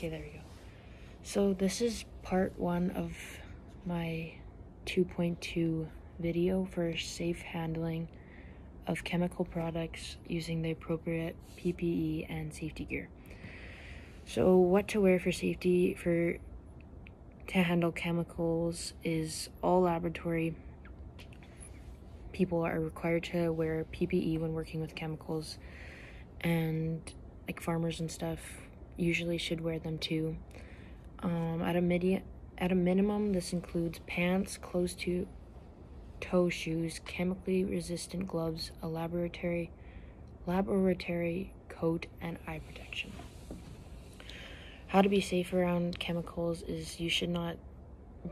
Okay, there we go. So this is part one of my 2.2 video for safe handling of chemical products using the appropriate PPE and safety gear. So what to wear for safety for to handle chemicals is all laboratory people are required to wear PPE when working with chemicals and like farmers and stuff usually should wear them too. Um, at a midi- at a minimum, this includes pants, closed to toe shoes, chemically resistant gloves, a laboratory laboratory coat, and eye protection. How to be safe around chemicals is you should not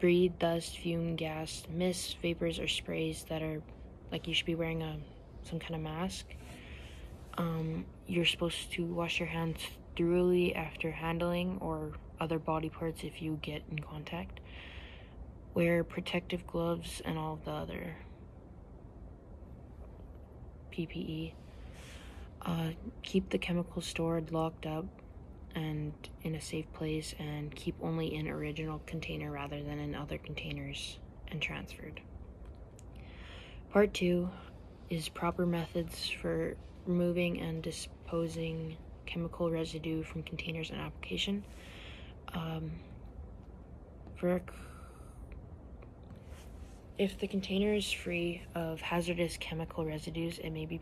breathe dust, fume, gas, mist, vapors, or sprays that are like you should be wearing a some kind of mask. Um, you're supposed to wash your hands thoroughly after handling or other body parts if you get in contact. Wear protective gloves and all the other PPE. Uh, keep the chemicals stored locked up and in a safe place and keep only in original container rather than in other containers and transferred. Part two is proper methods for removing and disposing chemical residue from containers and application. Um, if the container is free of hazardous chemical residues, it may be